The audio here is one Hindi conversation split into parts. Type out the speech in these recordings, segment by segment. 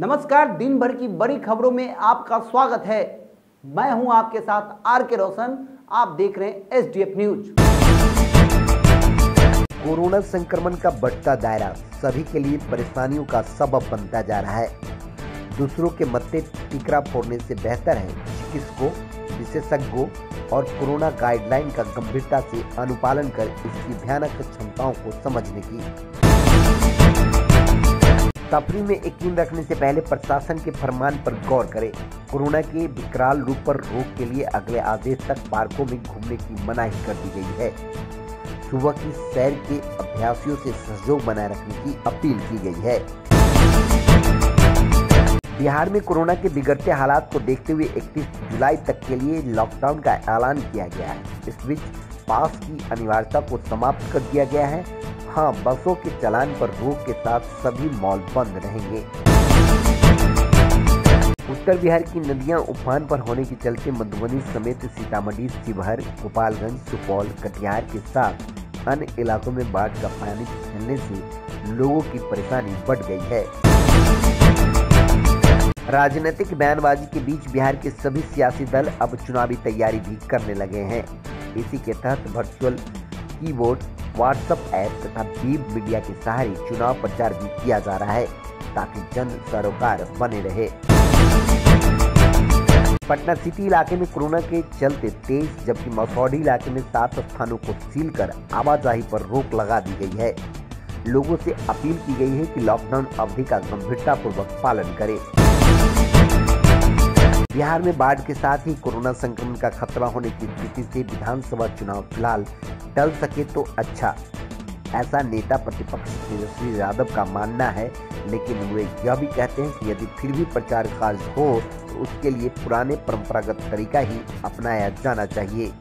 नमस्कार दिन भर की बड़ी खबरों में आपका स्वागत है। मैं हूँ आपके साथ आर के रोशन, आप देख रहे हैं S D F news. Corona संक्रमण का बढ़ता दायरा सभी के लिए परेशानियों का सबब बनता जा रहा है। दूसरों के मत्थे टिकरा फोड़ने से बेहतर है चिकित्सकों, विशेषज्ञों और कोरोना गाइडलाइन का गंभीरता से अनुपालन कर इसकी भयानक क्षमताओं को समझने की। तफरी में यकीन रखने से पहले प्रशासन के फरमान पर गौर करें। कोरोना के विकराल रूप पर रोक के लिए अगले आदेश तक पार्कों में घूमने की मनाही कर दी गई है। सुबह की सैर के अभ्यासियों से सहयोग बनाए रखने की अपील की गई है। बिहार में कोरोना के बिगड़ते हालात को देखते हुए 31 जुलाई तक के लिए लॉकडाउन का ऐलान किया गया है। इस बीच पास की अनिवार्यता को समाप्त कर दिया गया है। हाँ बसों के चलान पर रोक के साथ सभी मॉल बंद रहेंगे। उत्तर बिहार की नदियाँ उफान पर होने के चलते मधुबनी समेत सीतामढ़ी, शिवहर, गोपालगंज, सुपौल, कटिहार के साथ अन्य इलाकों में बाढ़ का पानी फैलने से लोगों की परेशानी बढ़ गई है। राजनीतिक बयानबाजी के बीच बिहार के सभी सियासी दल अब चुनावी तैयारी भी करने लगे हैं। इसी के तहत वर्चुअल की कीबोर्ड व्हाट्सएप ऐप तथा बीब मीडिया के सहारे चुनाव प्रचार भी किया जा रहा है, ताकि जन सरोकार बने रहे। पटना सिटी इलाके में कोरोना के चलते तेईस जबकि मसौढ़ी इलाके में सात स्थानों को सील कर आवाजाही पर रोक लगा दी गई है। लोगों से अपील की गई है कि लॉकडाउन अवधि का गंभीरता पूर्वक पालन करें। बिहार में बाढ़ के साथ ही कोरोना संक्रमण का खतरा होने की स्थिति से विधानसभा चुनाव फ़िलहाल टल सके तो अच्छा। ऐसा नेता प्रतिपक्ष तेजस्वी यादव का मानना है, लेकिन वे यह भी कहते हैं कि यदि फिर भी प्रचार कार्य हो तो उसके लिए पुराने परंपरागत तरीका ही अपनाया जाना चाहिए।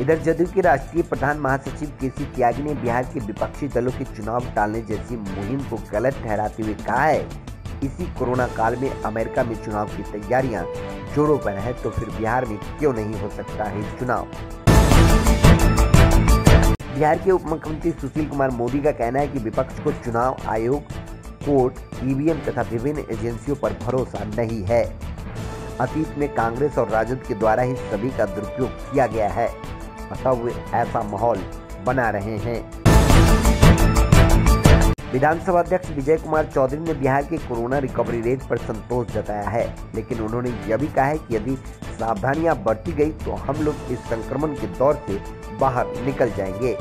इधर जदयू के राष्ट्रीय प्रधान महासचिव के सी त्यागी ने बिहार के विपक्षी दलों के चुनाव टालने जैसी मुहिम को गलत ठहराते हुए कहा है। इसी कोरोना काल में अमेरिका में चुनाव की तैयारियाँ जोरों पर है तो फिर बिहार में क्यों नहीं हो सकता है चुनाव? बिहार के उप मुख्यमंत्री सुशील कुमार मोदी का कहना है कि विपक्ष को चुनाव आयोग, कोर्ट, ईवीएम तथा विभिन्न एजेंसियों पर भरोसा नहीं है। अतीत में कांग्रेस और राजद के द्वारा ही सभी का दुरुपयोग किया गया है। अतः वे ऐसा माहौल बना रहे हैं। विधानसभा अध्यक्ष विजय कुमार चौधरी ने बिहार के कोरोना रिकवरी रेट पर संतोष जताया है, लेकिन उन्होंने यह भी कहा है कि यदि सावधानियाँ बढ़ती गई तो हम लोग इस संक्रमण के दौर से बाहर निकल जाएँगे।